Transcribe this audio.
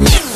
Bye.